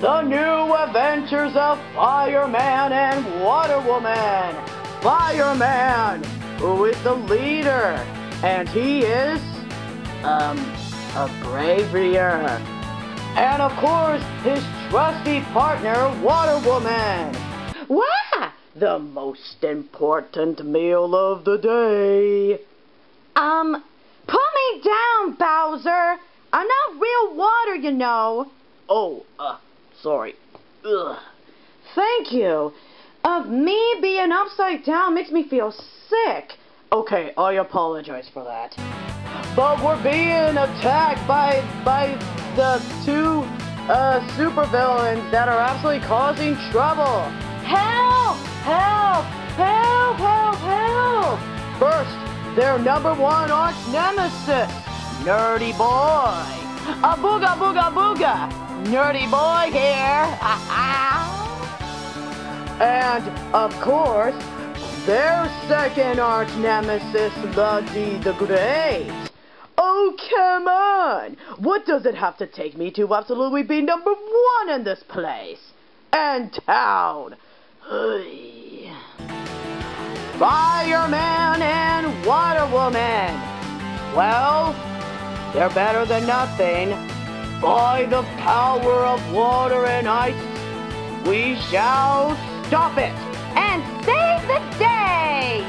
the new adventures of Fireman and Water Woman. Fireman, who is the leader, and he is, um, a bravier. And of course, his trusty partner, Water Woman. Wah! The most important meal of the day. Um, put me down, Bowser. I'm not real water, you know. Oh, uh, sorry. Ugh. Thank you. Of me being upside down makes me feel sick. Okay, I apologize for that. But we're being attacked by by the two uh, supervillains that are absolutely causing trouble. Help! Help! Help! Help! Help! First, their number one arch nemesis, Nerdy Boy. A booga booga booga! Nerdy Boy here! and, of course, their second arch nemesis, Buddy the Great. Oh, come on! What does it have to take me to absolutely be number one in this place? And town! Fireman and Water Woman! Well, they're better than nothing. By the power of water and ice, we shall stop it and save the day!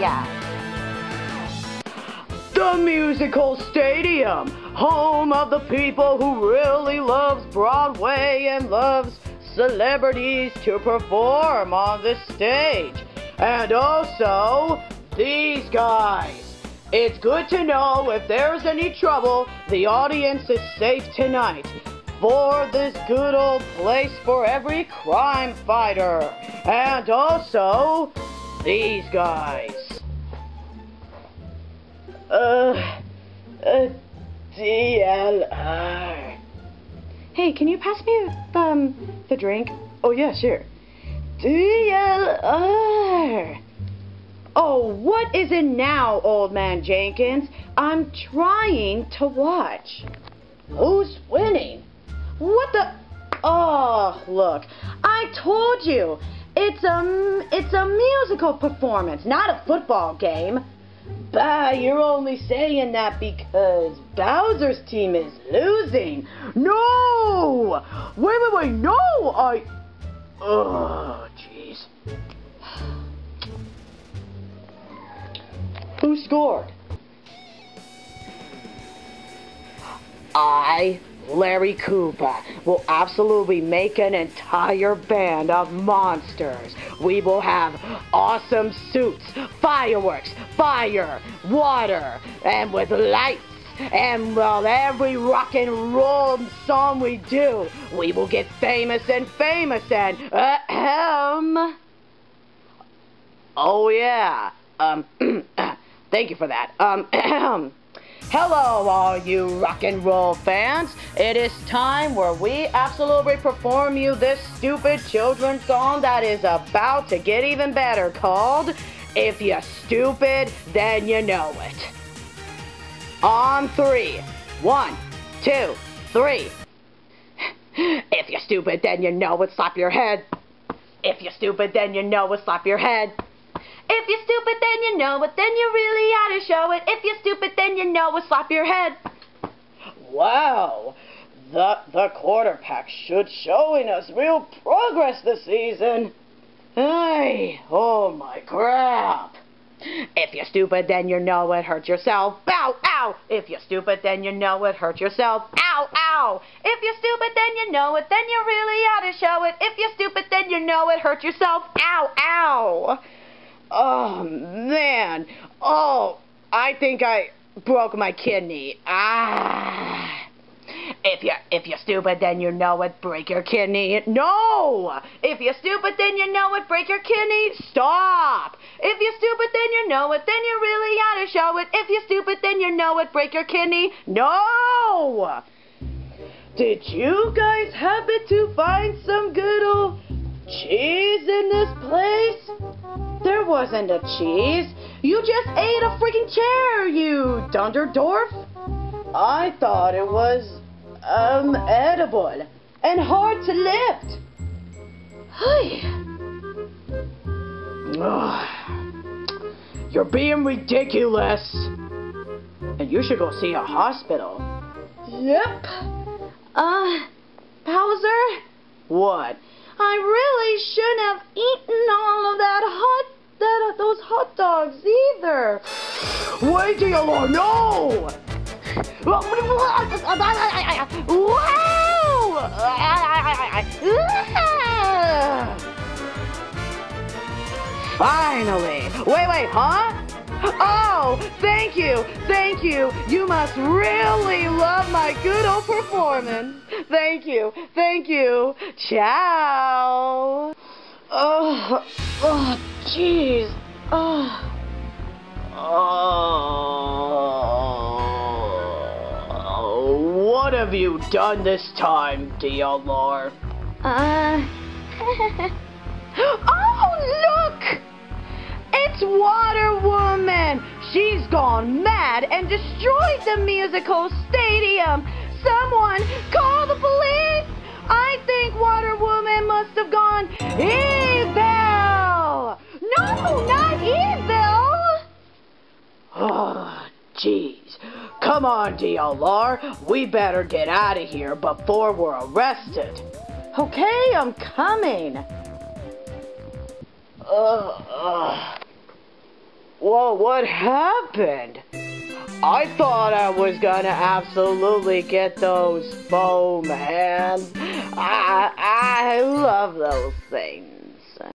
The Musical Stadium, home of the people who really loves Broadway and loves celebrities to perform on the stage. And also, these guys. It's good to know if there's any trouble, the audience is safe tonight. For this good old place for every crime fighter. And also, these guys. Uh, uh, DLR. Hey, can you pass me um the drink? Oh yeah, sure. DLR. Oh, what is it now, old man Jenkins? I'm trying to watch. Who's winning? What the? Oh, look. I told you. It's a, it's a musical performance, not a football game. Bah, you're only saying that because Bowser's team is losing. No! Wait, wait, wait, no! I... Oh, jeez. Who scored? I, Larry Koopa, will absolutely make an entire band of monsters. We will have awesome suits, fireworks, fire, water, and with lights. And well, every rock and roll song we do, we will get famous and famous and ahem. Oh yeah. Um. Thank you for that. Um, hello, all you rock and roll fans. It is time where we absolutely perform you this stupid children's song that is about to get even better called If You're Stupid, Then You Know It. On three. One, two, three. If you're stupid, then you know it, slap your head. If you're stupid, then you know it, slap your head. If you're stupid, then you know it. Then you really ought to show it. If you're stupid, then you know it. Slap your head. Wow. The, the quarterback should showing us real progress this season. Hey, oh my crap. If you're stupid, then you know it. Hurt yourself. Ow, ow. If you're stupid, then you know it. Hurt yourself. Ow, ow. If you're stupid, then you know it. Then you really ought to show it. If you're stupid, then you know it. Hurt yourself. Ow, ow. Oh, man. Oh, I think I broke my kidney. Ah. If you're, if you're stupid, then you know it. Break your kidney. No! If you're stupid, then you know it. Break your kidney. Stop! If you're stupid, then you know it. Then you really ought to show it. If you're stupid, then you know it. Break your kidney. No! Did you guys happen to find some good old cheese in this place? Wasn't a cheese. You just ate a freaking chair, you Dunderdorf. I thought it was, um, edible and hard to lift. You're being ridiculous. And you should go see a hospital. Yep. Uh, Bowser, What? I really shouldn't have eaten all of that hot, that those hot dogs either. Wait till you learn. No! Wow! Finally! Wait, wait, huh? Oh, thank you, thank you. You must really love my good old performance. Thank you, thank you. Ciao. Oh, oh, jeez. Oh. Oh, what have you done this time, DLR? Uh, oh, look! It's Water Woman! She's gone mad and destroyed the musical stadium! Someone call the police! I think Water Woman must have gone evil! No, not evil! Ah, oh, jeez. Come on, DLR. We better get out of here before we're arrested. Okay, I'm coming. Ugh, ugh. Whoa, what happened? I thought I was gonna absolutely get those foam hands. I, I love those things.